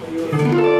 Música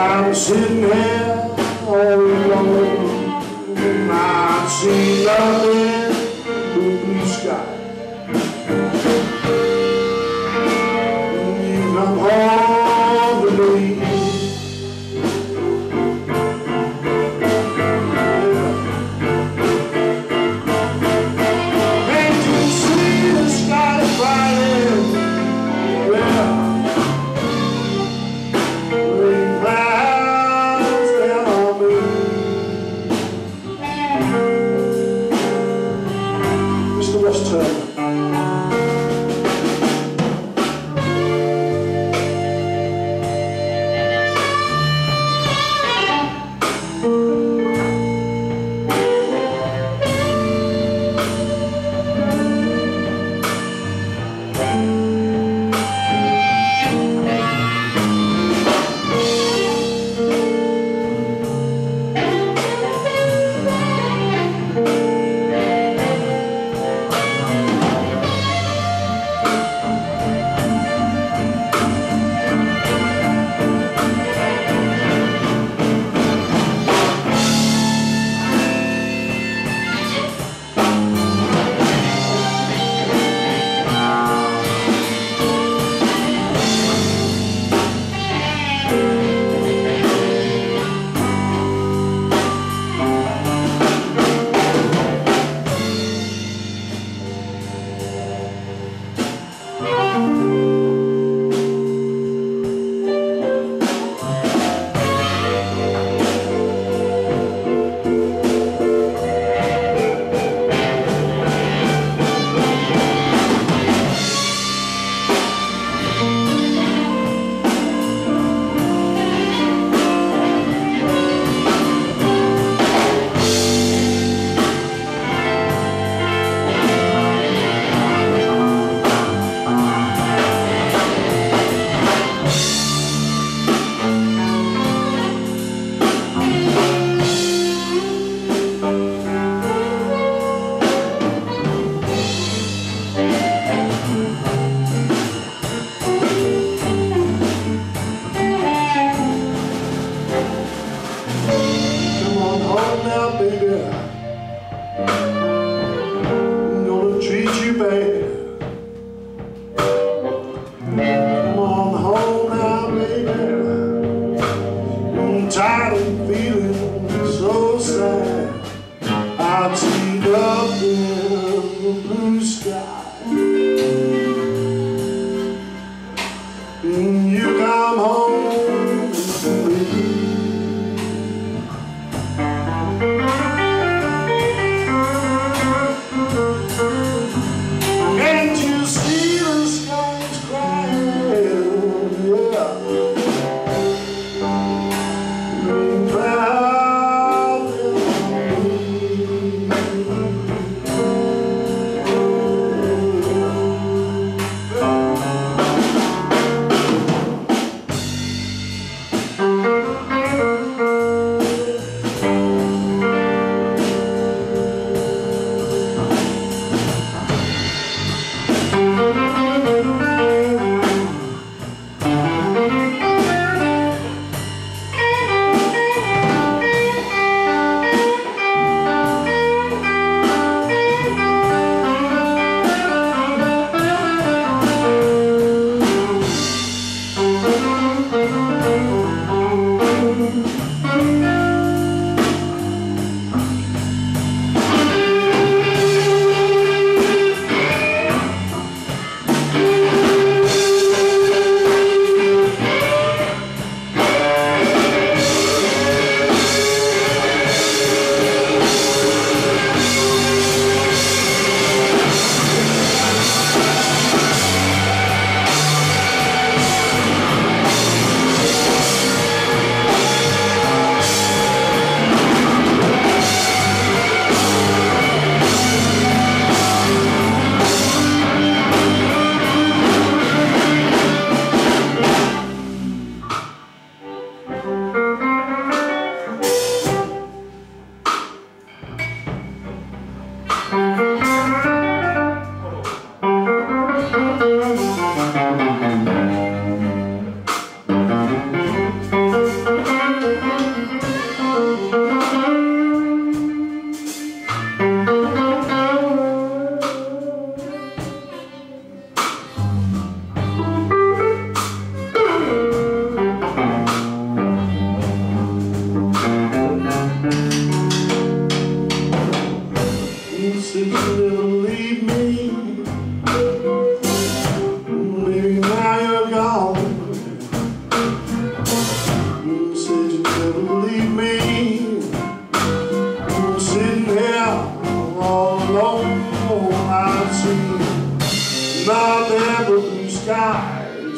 I'm sitting here